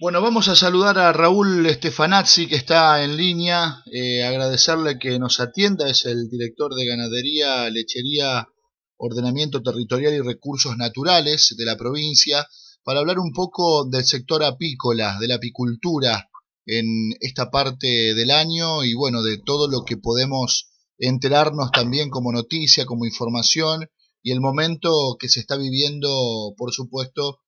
Bueno, vamos a saludar a Raúl Stefanazzi que está en línea, eh, agradecerle que nos atienda, es el director de Ganadería, Lechería, Ordenamiento Territorial y Recursos Naturales de la provincia, para hablar un poco del sector apícola, de la apicultura en esta parte del año y bueno, de todo lo que podemos enterarnos también como noticia, como información y el momento que se está viviendo, por supuesto,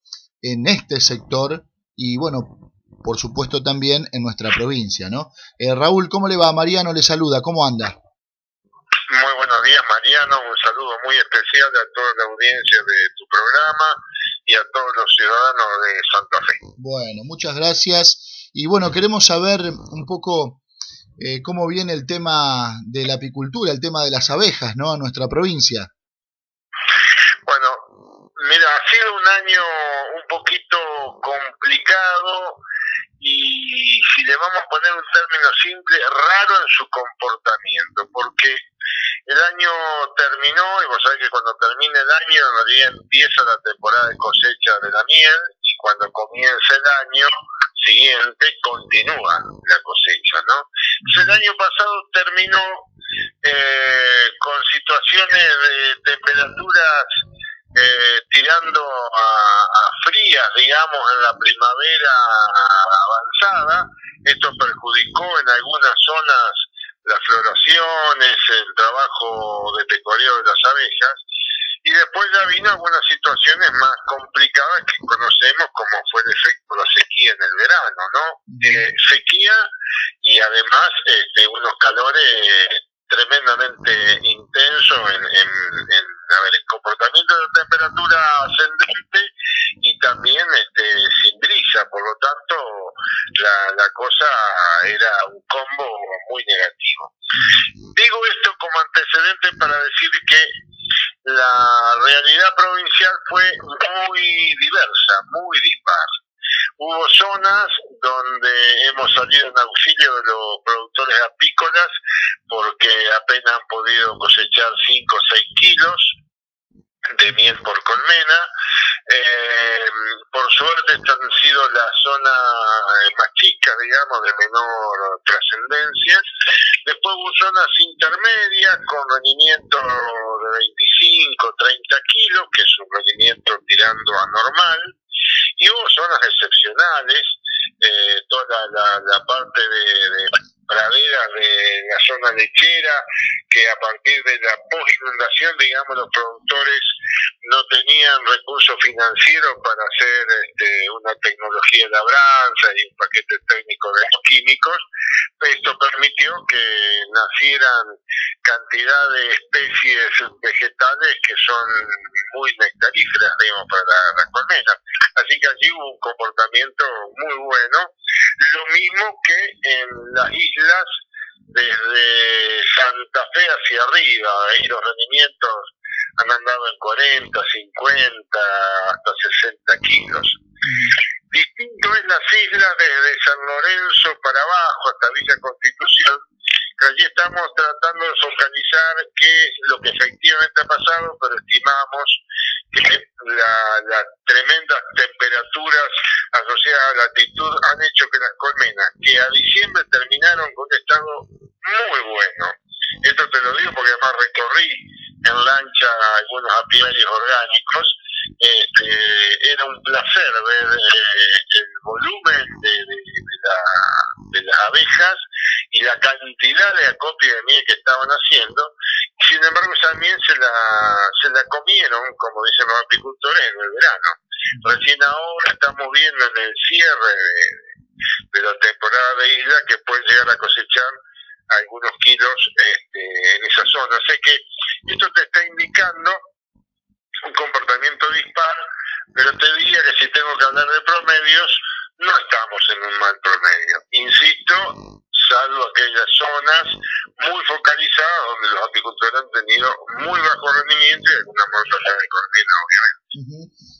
en este sector y bueno, por supuesto también en nuestra provincia, ¿no? Eh, Raúl, ¿cómo le va? Mariano le saluda, ¿cómo anda? Muy buenos días, Mariano. Un saludo muy especial a toda la audiencia de tu programa y a todos los ciudadanos de Santa Fe. Bueno, muchas gracias. Y bueno, queremos saber un poco eh, cómo viene el tema de la apicultura, el tema de las abejas, ¿no? A nuestra provincia. Bueno, mira, ha sido un año un poquito complicado y si le vamos a poner un término simple, raro en su comportamiento, porque el año terminó y vos sabés que cuando termina el año empieza la temporada de cosecha de la miel y cuando comienza el año siguiente continúa la cosecha, ¿no? el año pasado terminó eh, con situaciones de temperaturas eh, tirando a, frías, digamos, en la primavera avanzada. Esto perjudicó en algunas zonas las floraciones, el trabajo de pecoreo de las abejas. Y después ya vino algunas situaciones más complicadas que conocemos, como fue el efecto de la sequía en el verano, ¿no? Eh, sequía y además este, unos calores tremendamente intensos en, en, en a ver, el comportamiento de la temperatura ascendente y también este, sin brisa, por lo tanto la, la cosa era un combo muy negativo. Digo esto como antecedente para decir que la realidad provincial fue muy diversa, muy dispar. Hubo zonas donde hemos salido en auxilio de los productores apícolas porque apenas han podido cosechar 5 o 6 kilos por colmena. Eh, por suerte han sido las zonas más chicas, digamos, de menor trascendencia. Después hubo zonas intermedias con rendimiento de 25, 30 kilos, que es un rendimiento tirando a normal. Y hubo zonas excepcionales, eh, toda la, parte de praderas de la zona lechera, que a partir de la post-inundación, digamos, los productores no tenían recursos financieros para hacer este, una tecnología de labranza y un paquete técnico de los químicos. Esto permitió que nacieran cantidad de especies vegetales que son muy nectaríferas, digamos, para las colmenas. Así que allí hubo un comportamiento muy bueno. Lo mismo que en las islas, desde Santa Fe hacia arriba, ahí los rendimientos han andado en 40, 50, hasta 60 kilos. Distinto es las islas desde San Lorenzo para abajo hasta Villa Constitución, allí estamos tratando de focalizar qué es lo que efectivamente ha pasado, pero estimamos que las tremendas temperaturas asociadas a la altitud han hecho que las colmenas, que a diciembre terminaron con un estado muy bueno, esto te lo digo porque además recorrí en lancha algunos apiarios orgánicos, También se la, se la comieron, como dicen los apicultores, en el verano. Recién ahora estamos viendo en el cierre de, de la temporada de isla que pueden llegar a cosechar algunos kilos este, en esa zona. Sé que esto te está indicando un comportamiento dispar, pero te diría que si tengo que hablar de promedios, no estamos en un mal promedio. Insisto, salvo aquellas zonas muy focalizadas donde han tenido muy bajo rendimiento y alguna mortalidad de economía, obviamente.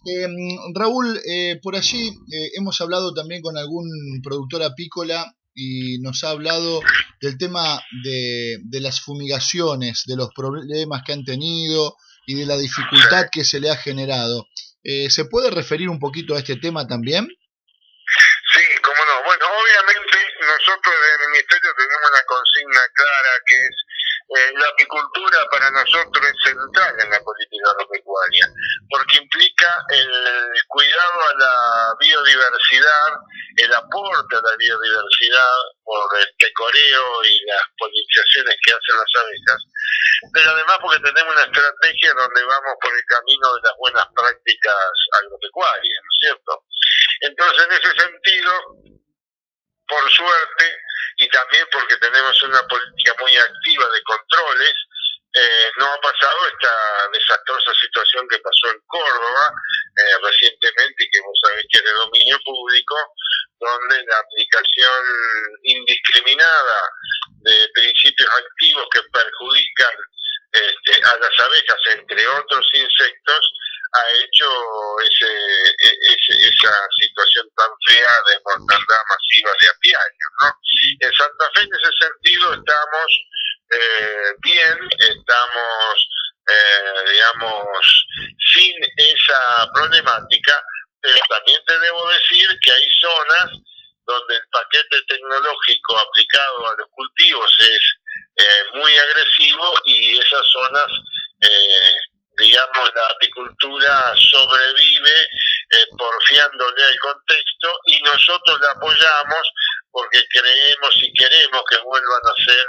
Eh, Raúl, eh, por allí eh, hemos hablado también con algún productor apícola y nos ha hablado del tema de, de las fumigaciones, de los problemas que han tenido y de la dificultad que se le ha generado. Eh, ¿Se puede referir un poquito a este tema también? Sí, cómo no. Bueno, obviamente nosotros desde el Ministerio tenemos una consigna clara que es eh, la apicultura para nosotros es central en la política agropecuaria, porque implica el cuidado a la biodiversidad, el aporte a la biodiversidad por el pecoreo y las polinizaciones que hacen las abejas, pero además porque tenemos una estrategia donde vamos por el camino de las buenas prácticas agropecuarias, ¿no es cierto? Entonces, en ese sentido, por suerte, y también porque tenemos una política muy activa de controles, eh, no ha pasado esta desastrosa situación que pasó en Córdoba eh, recientemente, que vos sabés que es de dominio público, donde la aplicación indiscriminada de principios activos que perjudican este, a las abejas, entre otros insectos, ha hecho ese, e, esa situación tan fea de mortandad masiva de apiarios. ¿no? En Santa Fe, en ese sentido, estamos eh, bien, estamos, eh, digamos, sin esa problemática, pero también te debo decir que hay zonas donde el paquete tecnológico aplicado a los cultivos es eh, muy agresivo y esas zonas eh, digamos, la apicultura sobrevive eh, porfiándole al contexto y nosotros la apoyamos porque creemos y queremos que vuelvan a ser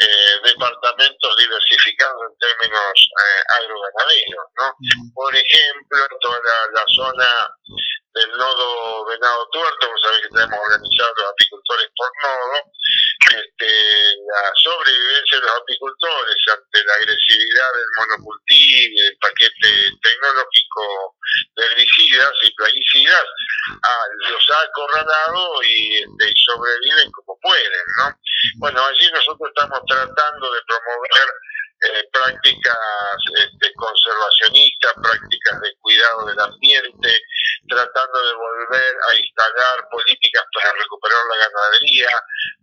eh, departamentos diversificados en términos eh, agroganaderos, ¿no? Por ejemplo, toda la, zona del nodo venado tuerto, vos sabés que tenemos organizados los apicultores por nodo, este, la sobrevivencia de los apicultores ante la agresividad del monocultivo y del paquete tecnológico de herbicidas y plaguicidas, ha acorralado y, este, y sobreviven como pueden, ¿no? Bueno, allí nosotros estamos tratando de promover eh, prácticas este, conservacionistas, prácticas de cuidado del ambiente, tratando de volver a instalar políticas para recuperar la ganadería,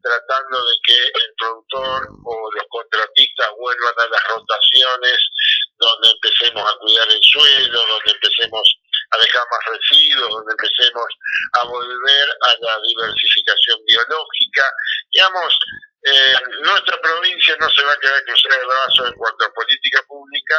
tratando de que el productor o los contratistas vuelvan a las rotaciones donde empecemos a cuidar el suelo, donde empecemos a dejar más residuos, donde empecemos a volver a la diversificación biológica. Digamos, eh, nuestra provincia no se va a quedar cruzar el brazo en cuanto a política pública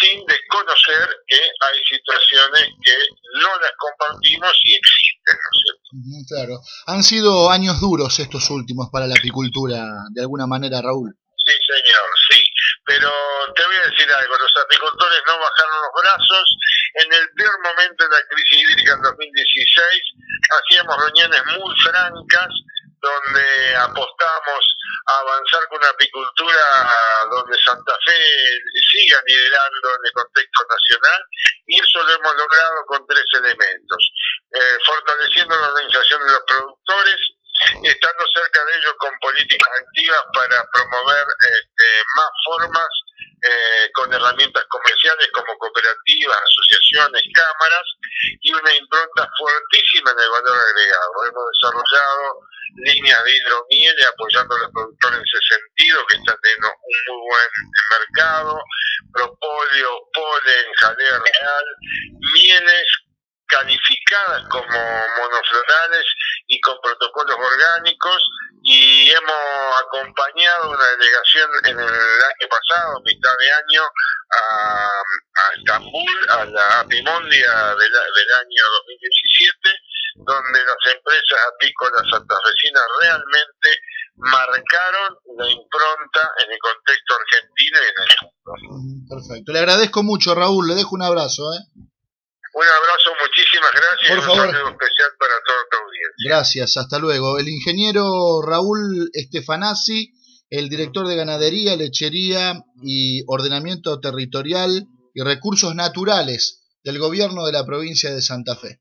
sin desconocer que hay situaciones que no las compartimos y existen, ¿no es cierto? Claro. Han sido años duros estos últimos para la apicultura, de alguna manera, Raúl. Sí, señor, sí. Pero te voy a decir algo, los apicultores no bajaron los brazos. En el peor momento de la crisis hídrica en 2016 hacíamos reuniones muy francas donde apostamos a avanzar con una apicultura donde Santa Fe siga liderando en el contexto nacional y eso lo hemos logrado con tres elementos. Eh, fortaleciendo la organización de los productores, estando cerca de ellos con políticas activas para promover este, más formas eh, con herramientas comerciales como cooperativas, asociaciones, cámaras y una impronta fuertísima en el valor agregado. Hemos desarrollado líneas de hidromiel apoyando a los productores en ese sentido, que están teniendo un muy buen mercado, propóleo, polen, jalea real, mieles calificadas como monoflorales y con protocolos orgánicos y hemos acompañado una delegación en el año pasado, mitad de año, a, Estambul, a la Apimondia del, del año 2017, donde las empresas apícolas santafesinas realmente marcaron la impronta en el contexto argentino y en el mundo. Perfecto. Le agradezco mucho, Raúl. Le dejo un abrazo. ¿eh? Un abrazo, muchísimas gracias. Por un saludo especial para toda tu audiencia. Gracias, hasta luego. El ingeniero Raúl Estefanazzi, el director de ganadería, lechería y ordenamiento territorial y recursos naturales del gobierno de la provincia de Santa Fe.